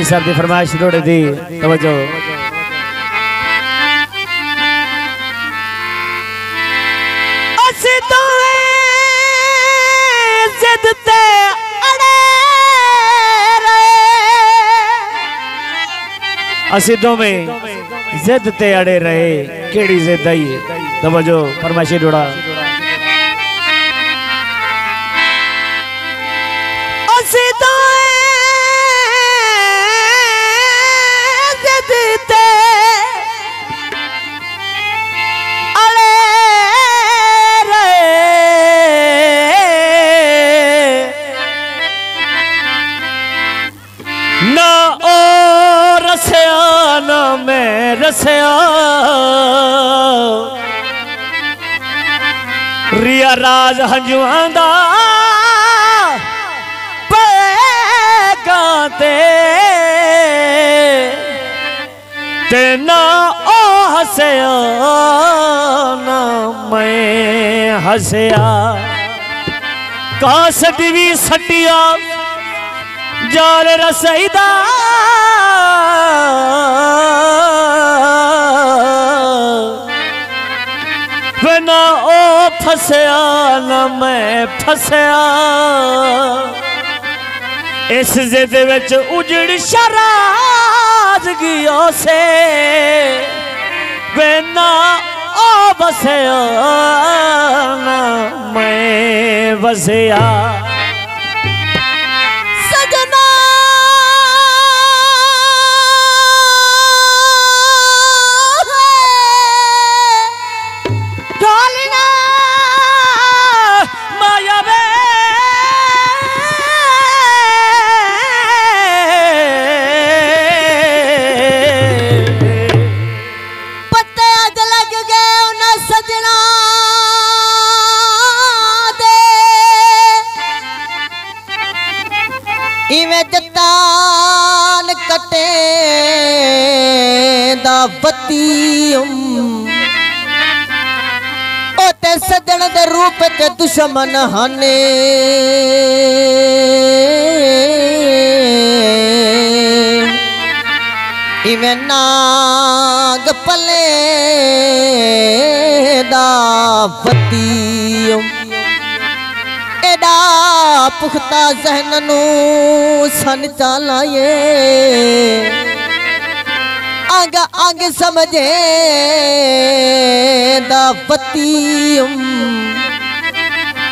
भाई साहब की फरमाइश थोड़े दी तवज्जो। असीदों में जिद ते अड़े रहे। केड़ी जिद आई तवज्जो फरमाइशी जोड़ा। दसिया रिया राज हंजुआ ते तेना ओ हसया ना मैं हसया। कास दिवी सटिया, जाल रसईदा वे ना ओ फसया ना मैं फसया। इस जिद विच उजड़ शराज गियो से वे ना ओ बसया ना मैं बसया रूप के दुश्मन हने। इवें नाग पले दावतियम एडा पुख्ता जहननु सन चालाए अग अग समझे दावतियम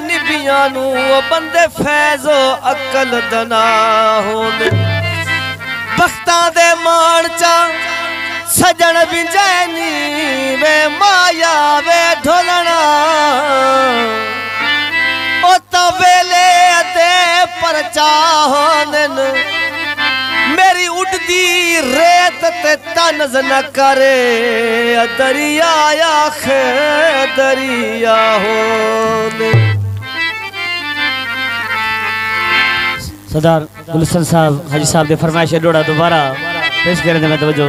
दिया निबिया बंदे फैजो अकल दना होने बख्ता दे मान चा, सजन बिजैनी वे माया वे ढोलना। ओ तवेले ते परचा होने मेरी उठदी रेत ते तनज न करे, दरिया या खे दरिया हो सरदार गुलशन साहब, हाजी साहब के फरमाइश डोड़ा दोबारा पेश करने में तवज्जो।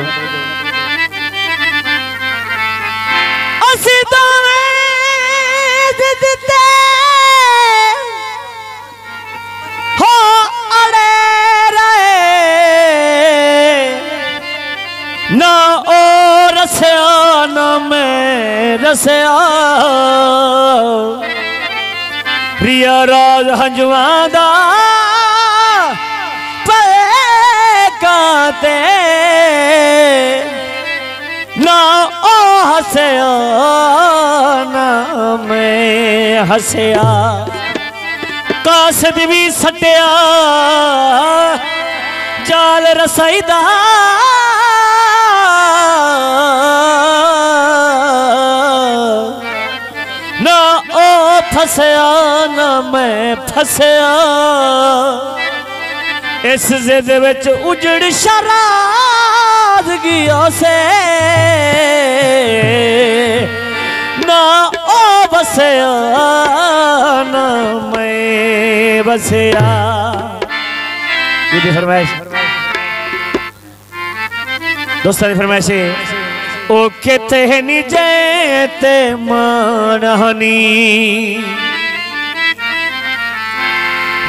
ना ओ रसया, ना मैं रसया। प्रिया राज हंजवा हसया कासद भी सटिया। जाल रसाई ना ओ फसया ना मैं फसया। इस जिद बच्च उजड़ शरा सादगियों से। ना ओ बसया ना मैं बसया। दीदी फरमाइश। दोस्तों ने फरमाइश ओ कहते हैं निजते मानहनी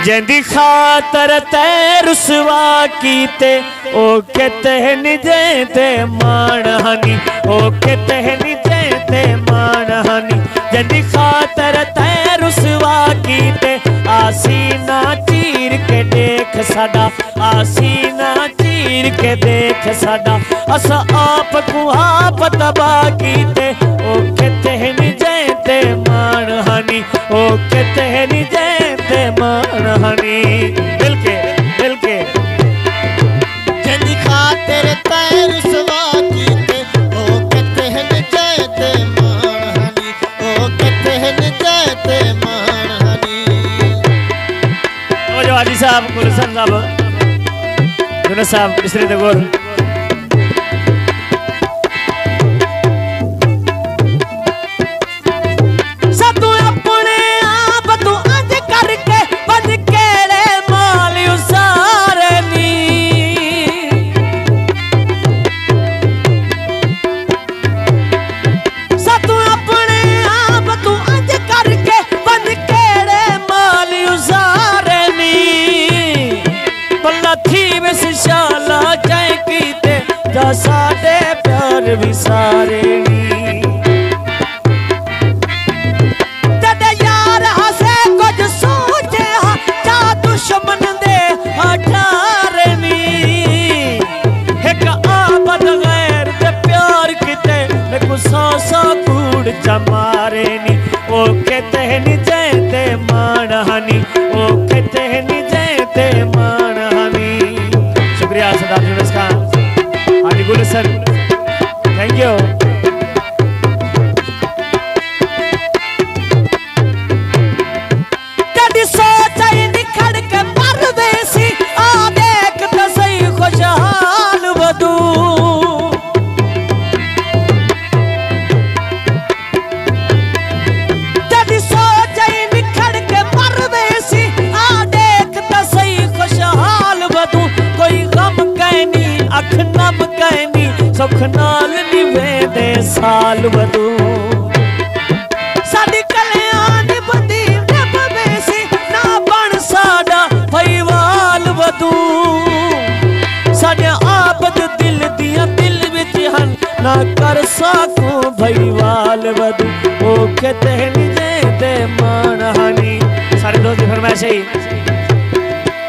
जंहिंजी खातर ते रुसवा की ते ओ के तहन मान हनी, ओ के तहन मान हनी। जदि खातर तय रुसवा कीते आसीना चीर के देख सदा आसीना चीर के देख सदा। अस आप कुहा पतबा कीते ओ के तहन वो जो अली साहब गुलशन साहब गुलशन साहब मिश्री दगोर जमारेनी ओ कहनी जयते मानहानी ओ कहनी जयते मानहानी। शुक्रिया सदाजी नमस्कार। आदि गुरु सर थैंक यू ਦੇ ਸਾਲ ਵਧੂ ਸਾਡੀ ਕਲਿਆਂ ਦੀ ਬੰਦੀ ਨਿਭਵੇ ਸੀ ਨਾ ਬਣ ਸਾਡਾ ਭਈਵਾਲ ਵਧੂ ਸਾਡੇ ਆਪਦ ਦਿਲ ਦੀਆਂ ਦਿਲ ਵਿੱਚ ਹਨ ਨਾ ਕਰ ਸਕੂ ਭਈਵਾਲ ਵਧੂ ਉਹ ਕਿਤੇ ਨਹੀਂ ਜੇ ਤੇ ਮਾਨਹਾਨੀ ਸਾਰੇ ਦੋਸਤ ਦੀ ਫਰਮਾਇਸ਼ ਹੈ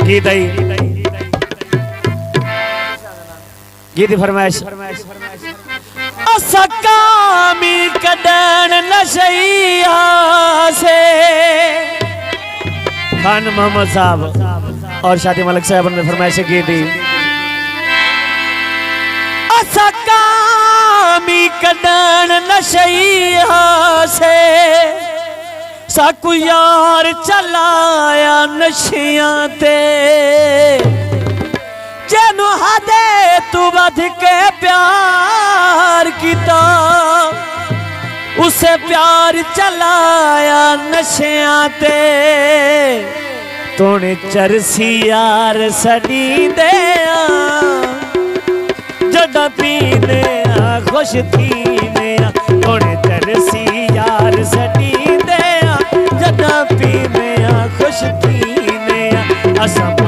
ਗੀਤ ਆਈ ਗੀਤ ਦੀ ਫਰਮਾਇਸ਼ असकामी कदन नशैया से। खान मोहम्मद साहब और शादी मलिक साहब ने फरमाइश की थी। असकामी कदन नशैया से। साकू यार चलाया नशियाँ ते। जेनु हदे तू वध के प्यार किता। उसे प्यार चलाया नशेया ते। चरसी यार सड़ी दे जदा पीने खुश थीने तूने चरसी यार सड़ी दे जदा पीने खुश थी असम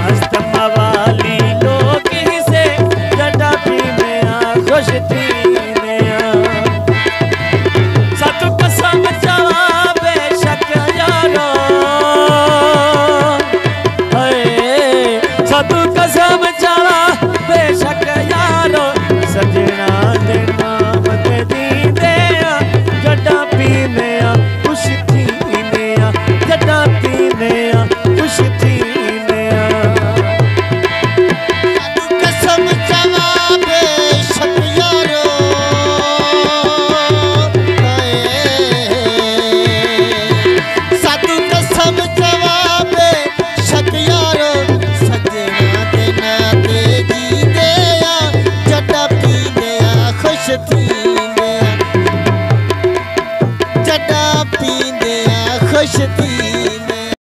should be.